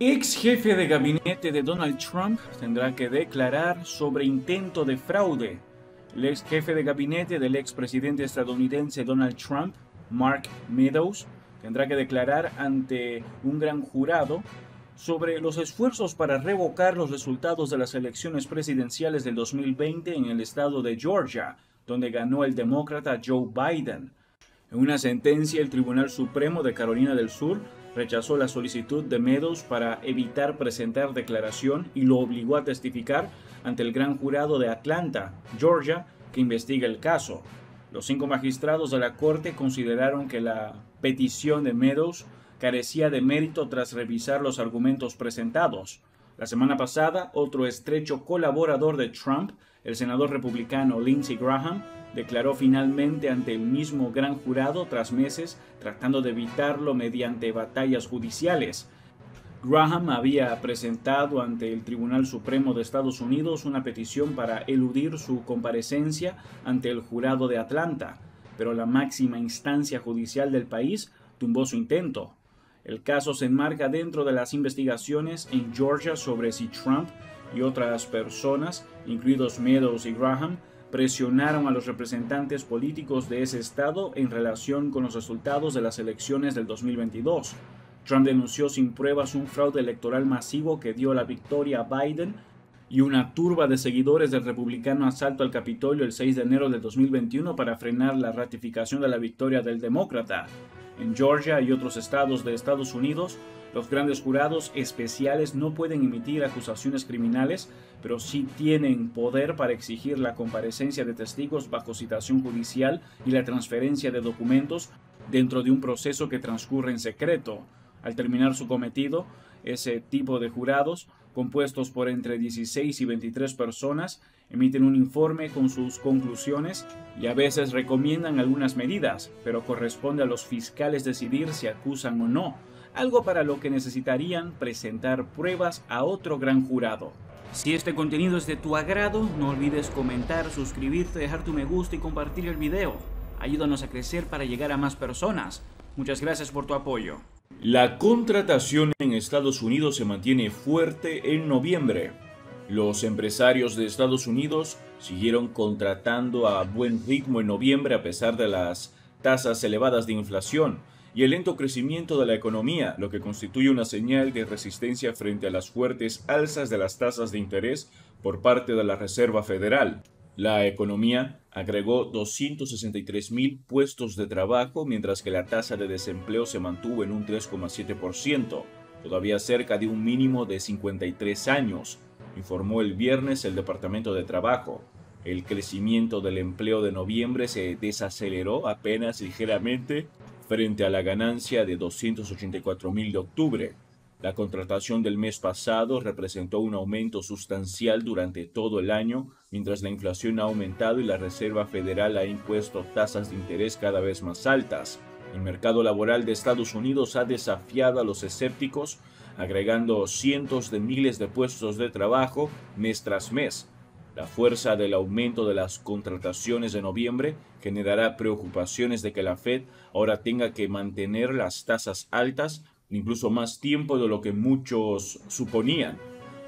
Ex jefe de gabinete de Donald Trump tendrá que declarar sobre intento de fraude. El ex jefe de gabinete del expresidente estadounidense Donald Trump, Mark Meadows, tendrá que declarar ante un gran jurado sobre los esfuerzos para revocar los resultados de las elecciones presidenciales del 2020 en el estado de Georgia, donde ganó el demócrata Joe Biden. En una sentencia, el Tribunal Supremo de Carolina del Sur rechazó la solicitud de Meadows para evitar presentar declaración y lo obligó a testificar ante el gran jurado de Atlanta, Georgia, que investiga el caso. Los cinco magistrados de la Corte consideraron que la petición de Meadows carecía de mérito tras revisar los argumentos presentados. La semana pasada, otro estrecho colaborador de Trump, el senador republicano Lindsey Graham, declaró finalmente ante el mismo gran jurado tras meses tratando de evitarlo mediante batallas judiciales. Graham había presentado ante el Tribunal Supremo de Estados Unidos una petición para eludir su comparecencia ante el jurado de Atlanta, pero la máxima instancia judicial del país tumbó su intento. El caso se enmarca dentro de las investigaciones en Georgia sobre si Trump y otras personas, incluidos Meadows y Graham, presionaron a los representantes políticos de ese estado en relación con los resultados de las elecciones del 2022. Trump denunció sin pruebas un fraude electoral masivo que dio la victoria a Biden y una turba de seguidores del republicano asalto al Capitolio el 6 de enero del 2021 para frenar la ratificación de la victoria del demócrata. En Georgia y otros estados de Estados Unidos, los grandes jurados especiales no pueden emitir acusaciones criminales, pero sí tienen poder para exigir la comparecencia de testigos bajo citación judicial y la transferencia de documentos dentro de un proceso que transcurre en secreto. Al terminar su cometido, ese tipo de jurados, compuestos por entre 16 y 23 personas, emiten un informe con sus conclusiones y a veces recomiendan algunas medidas, pero corresponde a los fiscales decidir si acusan o no algo para lo que necesitarían presentar pruebas a otro gran jurado. Si este contenido es de tu agrado, no olvides comentar, suscribirte, dejar tu me gusta y compartir el video. Ayúdanos a crecer para llegar a más personas. Muchas gracias por tu apoyo. La contratación en Estados Unidos se mantiene fuerte en noviembre. Los empresarios de Estados Unidos siguieron contratando a buen ritmo en noviembre a pesar de las tasas elevadas de inflación y el lento crecimiento de la economía, lo que constituye una señal de resistencia frente a las fuertes alzas de las tasas de interés por parte de la Reserva Federal. La economía agregó 263 mil puestos de trabajo, mientras que la tasa de desempleo se mantuvo en un 3,7%, todavía cerca de un mínimo de 53 años, informó el viernes el Departamento de Trabajo. El crecimiento del empleo de noviembre se desaceleró apenas ligeramente frente a la ganancia de 284 mil de octubre. La contratación del mes pasado representó un aumento sustancial durante todo el año, mientras la inflación ha aumentado y la Reserva Federal ha impuesto tasas de interés cada vez más altas. El mercado laboral de Estados Unidos ha desafiado a los escépticos, agregando cientos de miles de puestos de trabajo mes tras mes, la fuerza del aumento de las contrataciones de noviembre generará preocupaciones de que la Fed ahora tenga que mantener las tasas altas incluso más tiempo de lo que muchos suponían.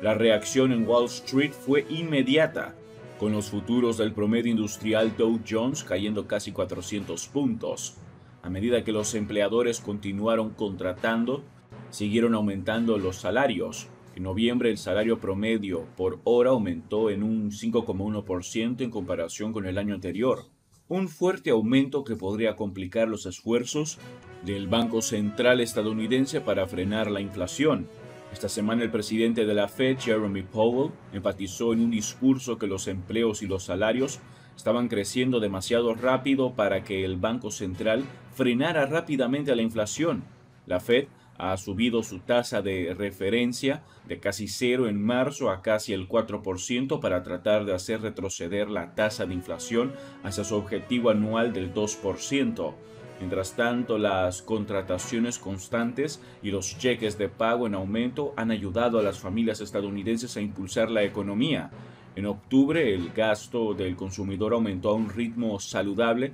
La reacción en Wall Street fue inmediata, con los futuros del promedio industrial Dow Jones cayendo casi 400 puntos. A medida que los empleadores continuaron contratando, siguieron aumentando los salarios. En noviembre el salario promedio por hora aumentó en un 5,1% en comparación con el año anterior, un fuerte aumento que podría complicar los esfuerzos del Banco Central estadounidense para frenar la inflación. Esta semana el presidente de la Fed, Jeremy Powell, enfatizó en un discurso que los empleos y los salarios estaban creciendo demasiado rápido para que el Banco Central frenara rápidamente la inflación. La Fed ha subido su tasa de referencia de casi cero en marzo a casi el 4% para tratar de hacer retroceder la tasa de inflación hacia su objetivo anual del 2%. Mientras tanto, las contrataciones constantes y los cheques de pago en aumento han ayudado a las familias estadounidenses a impulsar la economía. En octubre, el gasto del consumidor aumentó a un ritmo saludable,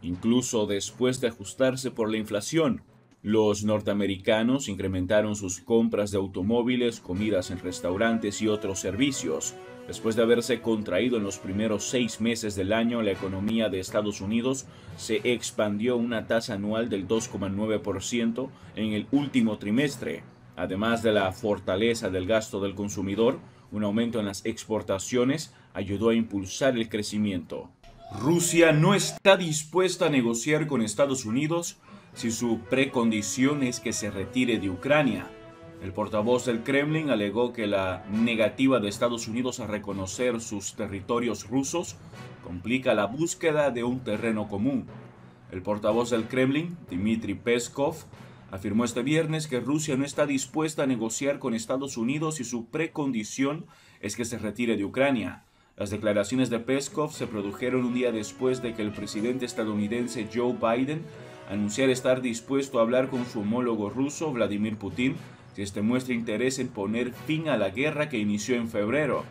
incluso después de ajustarse por la inflación. Los norteamericanos incrementaron sus compras de automóviles, comidas en restaurantes y otros servicios. Después de haberse contraído en los primeros seis meses del año, la economía de Estados Unidos se expandió una tasa anual del 2,9% en el último trimestre. Además de la fortaleza del gasto del consumidor, un aumento en las exportaciones ayudó a impulsar el crecimiento. Rusia no está dispuesta a negociar con Estados Unidos si su precondición es que se retire de Ucrania. El portavoz del Kremlin alegó que la negativa de Estados Unidos a reconocer sus territorios rusos complica la búsqueda de un terreno común. El portavoz del Kremlin, Dmitry Peskov, afirmó este viernes que Rusia no está dispuesta a negociar con Estados Unidos si su precondición es que se retire de Ucrania. Las declaraciones de Peskov se produjeron un día después de que el presidente estadounidense Joe Biden anunciar estar dispuesto a hablar con su homólogo ruso Vladimir Putin si este muestra interés en poner fin a la guerra que inició en febrero.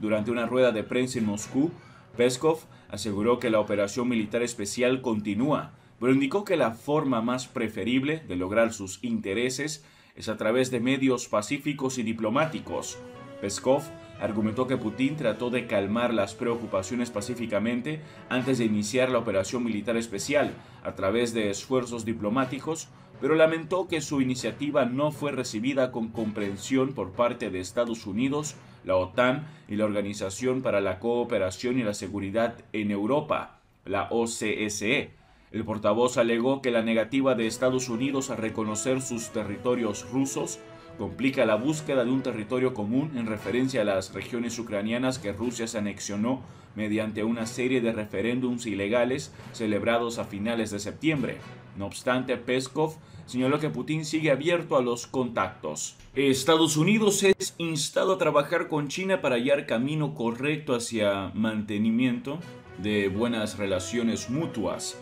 Durante una rueda de prensa en Moscú, Peskov aseguró que la operación militar especial continúa, pero indicó que la forma más preferible de lograr sus intereses es a través de medios pacíficos y diplomáticos. Peskov argumentó que Putin trató de calmar las preocupaciones pacíficamente antes de iniciar la operación militar especial a través de esfuerzos diplomáticos, pero lamentó que su iniciativa no fue recibida con comprensión por parte de Estados Unidos, la OTAN y la Organización para la Cooperación y la Seguridad en Europa, la OCSE. El portavoz alegó que la negativa de Estados Unidos a reconocer sus territorios rusos complica la búsqueda de un territorio común en referencia a las regiones ucranianas que Rusia se anexionó mediante una serie de referéndums ilegales celebrados a finales de septiembre. No obstante, Peskov señaló que Putin sigue abierto a los contactos. Estados Unidos es instado a trabajar con China para hallar camino correcto hacia mantenimiento de buenas relaciones mutuas.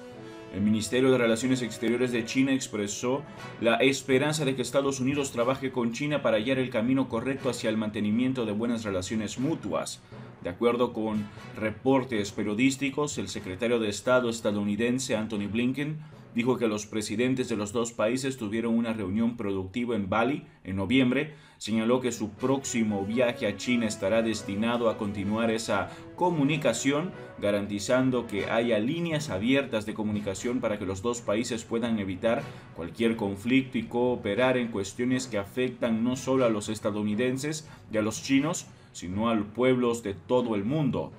El Ministerio de Relaciones Exteriores de China expresó la esperanza de que Estados Unidos trabaje con China para hallar el camino correcto hacia el mantenimiento de buenas relaciones mutuas. De acuerdo con reportes periodísticos, el secretario de Estado estadounidense Anthony Blinken dijo que los presidentes de los dos países tuvieron una reunión productiva en Bali en noviembre, señaló que su próximo viaje a China estará destinado a continuar esa comunicación, garantizando que haya líneas abiertas de comunicación para que los dos países puedan evitar cualquier conflicto y cooperar en cuestiones que afectan no solo a los estadounidenses y a los chinos, sino a los pueblos de todo el mundo.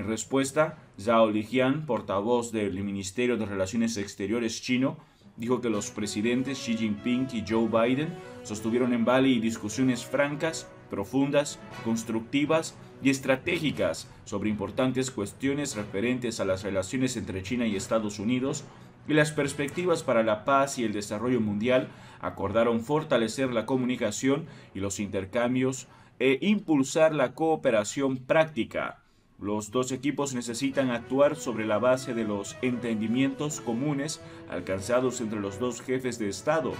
En respuesta, Zhao Lijian, portavoz del Ministerio de Relaciones Exteriores chino, dijo que los presidentes Xi Jinping y Joe Biden sostuvieron en Bali discusiones francas, profundas, constructivas y estratégicas sobre importantes cuestiones referentes a las relaciones entre China y Estados Unidos y las perspectivas para la paz y el desarrollo mundial, acordaron fortalecer la comunicación y los intercambios e impulsar la cooperación práctica. Los dos equipos necesitan actuar sobre la base de los entendimientos comunes alcanzados entre los dos jefes de Estado,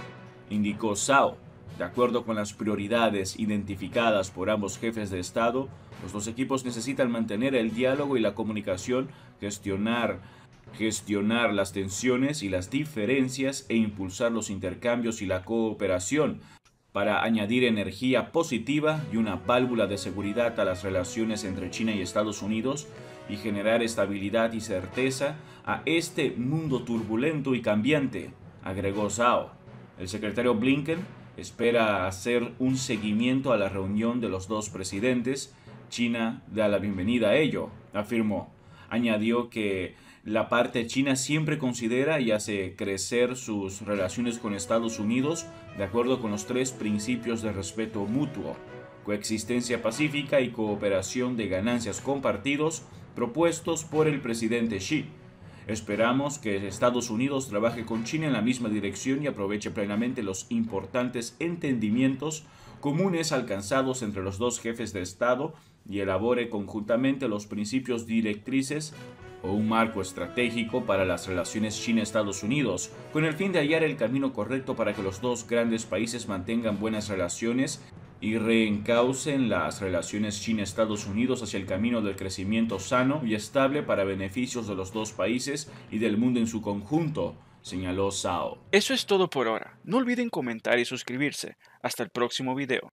indicó Sao. De acuerdo con las prioridades identificadas por ambos jefes de Estado, los dos equipos necesitan mantener el diálogo y la comunicación, gestionar, gestionar las tensiones y las diferencias e impulsar los intercambios y la cooperación, para añadir energía positiva y una válvula de seguridad a las relaciones entre China y Estados Unidos y generar estabilidad y certeza a este mundo turbulento y cambiante, agregó Zhao. El secretario Blinken espera hacer un seguimiento a la reunión de los dos presidentes. China da la bienvenida a ello, afirmó. Añadió que la parte china siempre considera y hace crecer sus relaciones con Estados Unidos de acuerdo con los tres principios de respeto mutuo, coexistencia pacífica y cooperación de ganancias compartidos propuestos por el presidente Xi. Esperamos que Estados Unidos trabaje con China en la misma dirección y aproveche plenamente los importantes entendimientos comunes alcanzados entre los dos jefes de Estado y elabore conjuntamente los principios directrices o un marco estratégico para las relaciones China-Estados Unidos, con el fin de hallar el camino correcto para que los dos grandes países mantengan buenas relaciones y reencaucen las relaciones China-Estados Unidos hacia el camino del crecimiento sano y estable para beneficios de los dos países y del mundo en su conjunto, señaló Sao. Eso es todo por ahora. No olviden comentar y suscribirse. Hasta el próximo video.